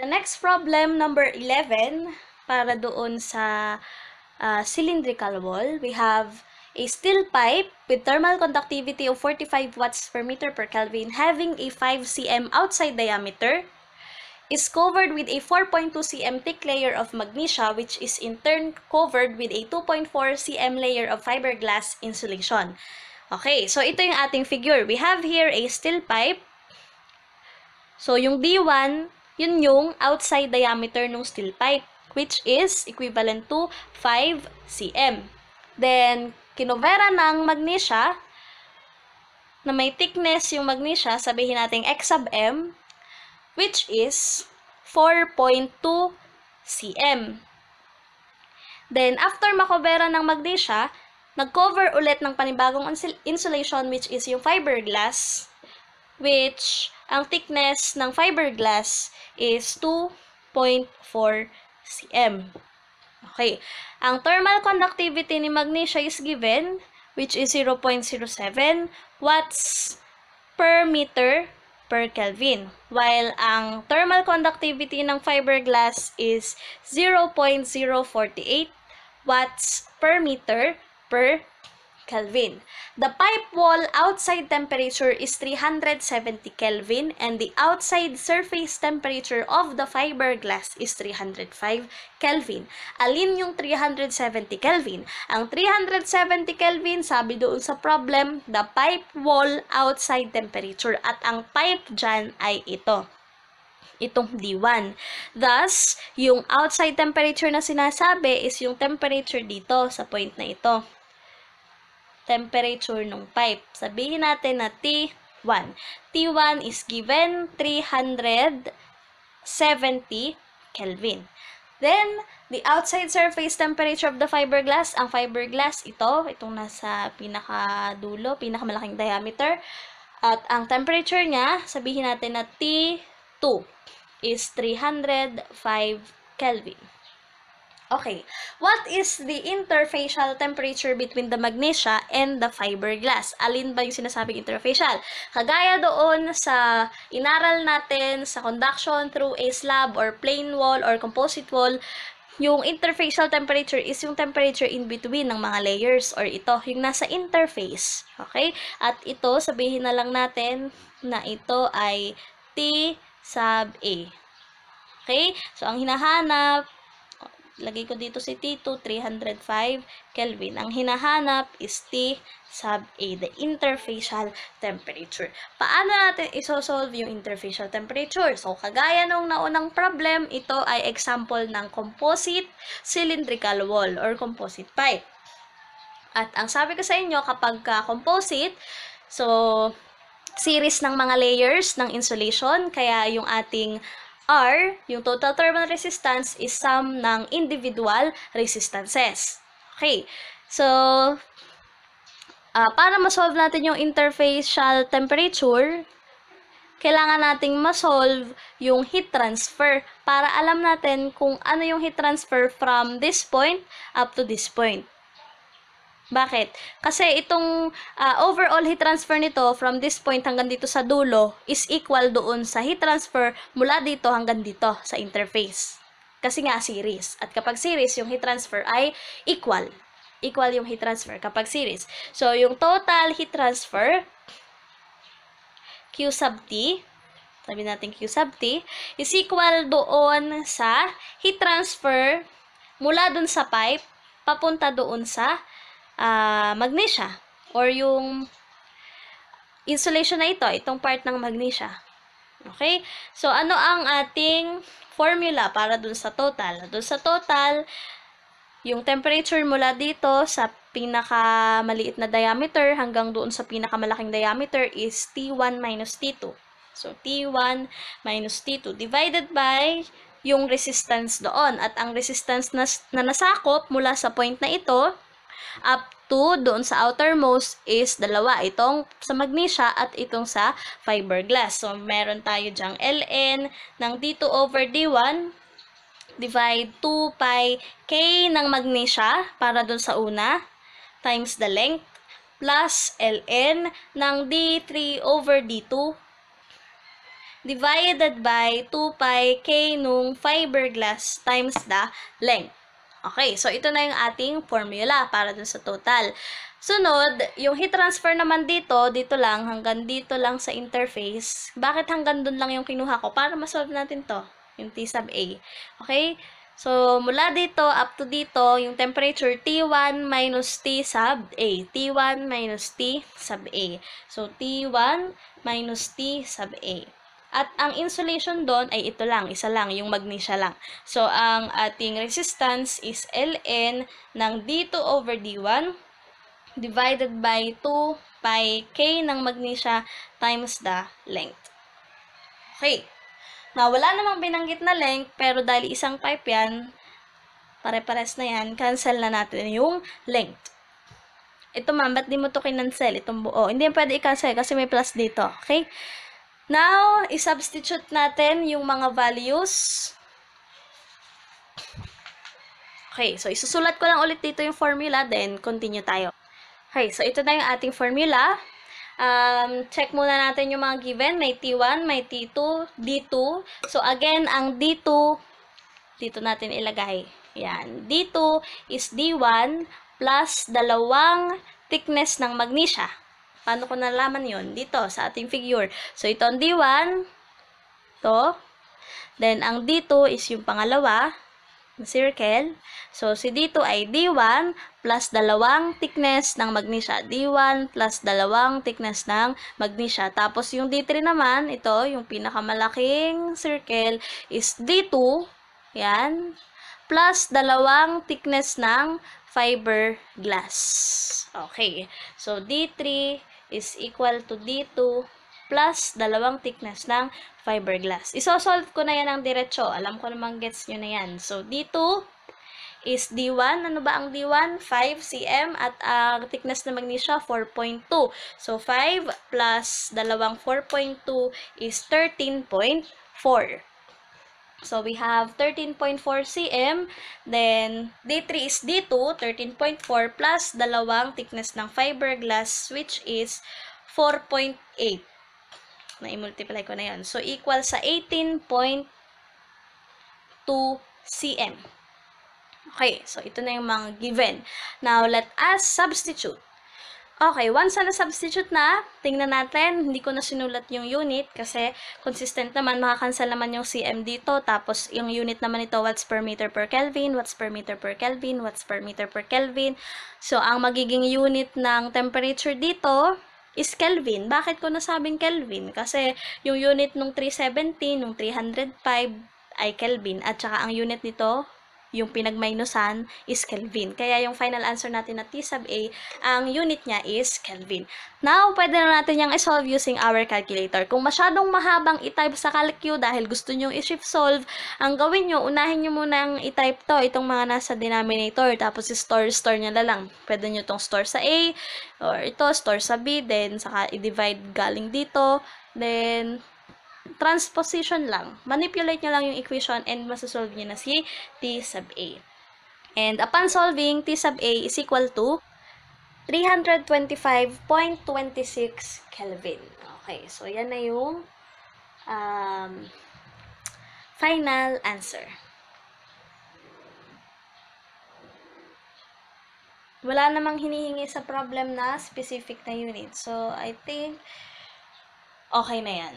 The next problem, number 11, para doon sa uh, cylindrical wall, we have a steel pipe with thermal conductivity of 45 watts per meter per Kelvin having a 5 cm outside diameter is covered with a 4.2 cm thick layer of magnesia which is in turn covered with a 2.4 cm layer of fiberglass insulation. Okay, so ito yung ating figure. We have here a steel pipe. So yung D1, yun yung outside diameter ng steel pipe which is equivalent to 5 cm. Then, kinovera ng magnesia na may thickness yung magnesia, sabihin natin X sub M, which is 4.2 cm. Then, after makovera ng magnesia, nag-cover ulit ng panibagong insulation which is yung fiberglass, which ang thickness ng fiberglass is 2.4 cm. Okay. Ang thermal conductivity ni magnesia is given, which is 0.07 watts per meter per Kelvin. While ang thermal conductivity ng fiberglass is 0.048 watts per meter per Kelvin. The pipe wall outside temperature is 370 Kelvin and the outside surface temperature of the fiberglass is 305 Kelvin. Alin yung 370 Kelvin? Ang 370 Kelvin, sabi doon sa problem, the pipe wall outside temperature at ang pipe dyan ay ito itong D1. Thus, yung outside temperature na sinasabi is yung temperature dito sa point na ito temperature ng pipe. Sabihin natin na T1. T1 is given 370 Kelvin. Then, the outside surface temperature of the fiberglass, ang fiberglass, ito, itong nasa pinakadulo, pinakamalaking diameter. At ang temperature niya, sabihin natin na T2 is 305 Kelvin. Okay, what is the interfacial temperature between the magnesia and the fiberglass? Alin ba yung sinasabing interfacial? Kagaya doon sa inaral natin sa conduction through a slab or plain wall or composite wall, yung interfacial temperature is yung temperature in between ng mga layers or ito, yung nasa interface. Okay? At ito, sabihin na lang natin na ito ay T sub A. Okay? So, ang hinahanap lagay ko dito si T2, 305 Kelvin. Ang hinahanap is T sub A, the interfacial temperature. Paano natin isosolve yung interfacial temperature? So, kagaya nung naunang problem, ito ay example ng composite cylindrical wall or composite pipe. At ang sabi ko sa inyo, kapag ka composite, so, series ng mga layers ng insulation, kaya yung ating R, yung total thermal resistance, is sum ng individual resistances. Okay. So, uh, para ma-solve natin yung interfacial temperature, kailangan nating ma-solve yung heat transfer para alam natin kung ano yung heat transfer from this point up to this point. Bakit? Kasi itong uh, overall heat transfer nito from this point hanggang dito sa dulo is equal doon sa heat transfer mula dito hanggang dito sa interface. Kasi nga series. At kapag series, yung heat transfer ay equal. Equal yung heat transfer kapag series. So, yung total heat transfer, Q sub T, sabi natin Q sub T, is equal doon sa heat transfer mula doon sa pipe papunta doon sa uh, magnesia or yung insulation na ito, itong part ng magnesia. Okay? So, ano ang ating formula para dun sa total? Dun sa total, yung temperature mula dito sa pinakamaliit na diameter hanggang doon sa pinakamalaking diameter is T1 minus T2. So, T1 minus T2 divided by yung resistance doon. At ang resistance na, na nasakop mula sa point na ito up to doon sa outermost is dalawa. Itong sa magnesia at itong sa fiberglass. So, meron tayo dyang ln ng d2 over d1 divide 2 pi k ng magnesia para doon sa una times the length plus ln ng d3 over d2 divided by 2 pi k nung fiberglass times the length. Okay, so ito na yung ating formula para dun sa total. Sunod, yung heat transfer naman dito, dito lang, hanggang dito lang sa interface. Bakit hanggang dun lang yung kinuha ko? Para masolve natin to, yung T sub A. Okay? So, mula dito up to dito, yung temperature T1 minus T sub A. T1 minus T sub A. So, T1 minus T sub A. At ang insulation doon ay ito lang, isa lang, yung magnesia lang. So, ang ating resistance is Ln ng D2 over D1 divided by 2 pi K ng magnesia times the length. Okay. Now, wala namang binanggit na length, pero dahil isang pipe yan, pare-pares na yan, cancel na natin yung length. Ito ma'am, ba't di mo to kinancel? Itong buo. Hindi yan pwede i-cancel kasi may plus dito. Okay? Now, i-substitute natin yung mga values. Okay, so isusulat ko lang ulit dito yung formula, then continue tayo. Okay, so ito na yung ating formula. Um, check muna natin yung mga given. May T1, may T2, D2. So, again, ang D2, dito natin ilagay. Yan. D2 is D1 plus dalawang thickness ng magnesia. Paano ko nalaman yon Dito, sa ating figure. So, ito ang D1. To. Then, ang D2 is yung pangalawa na circle. So, si D2 ay D1 plus dalawang thickness ng magnesia. D1 plus dalawang thickness ng magnesia. Tapos, yung D3 naman, ito, yung pinakamalaking circle is D2. Yan. Plus dalawang thickness ng fiberglass. Okay. So, D3 is equal to D2 plus dalawang thickness ng fiberglass. Isosolve ko na yan ng diretso. Alam ko namang gets nyo na yan. So, D2 is D1. Ano ba ang D1? 5 cm at ang thickness ng magnesia 4.2. So, 5 plus dalawang 4.2 is 13.4. So, we have 13.4 cm. Then, D3 is D2, 13.4 plus dalawang thickness ng fiberglass which is 4.8. Na-multiply ko na yan. So, equal sa 18.2 cm. Okay, so ito na yung mga given. Now, let us substitute. Okay, once na substitute na, tingnan natin, hindi ko na sinulat yung unit kasi consistent naman, makakansel naman yung CM dito. Tapos, yung unit naman ito, watts per meter per Kelvin, watts per meter per Kelvin, watts per meter per Kelvin. So, ang magiging unit ng temperature dito is Kelvin. Bakit ko nasabing Kelvin? Kasi yung unit nung 370, nung 305 ay Kelvin. At saka ang unit nito, yung pinagminusan is Kelvin. Kaya yung final answer natin na T sub A, ang unit niya is Kelvin. Now, pwede na natin yung isolve using our calculator. Kung masyadong mahabang i-type sa CalQ dahil gusto nyo i-shift solve, ang gawin nyo, unahin nyo munang i-type to, itong mga nasa denominator, tapos i-store-store nyo na lang. Pwede nyo itong store sa A, or ito, store sa B, then saka i-divide galing dito, then transposition lang. Manipulate nyo lang yung equation and masasolve nyo na si T sub A. And upon solving, T sub A is equal to 325.26 Kelvin. Okay, so yan na yung um, final answer. Wala namang hinihingi sa problem na specific na unit. So, I think okay na yan.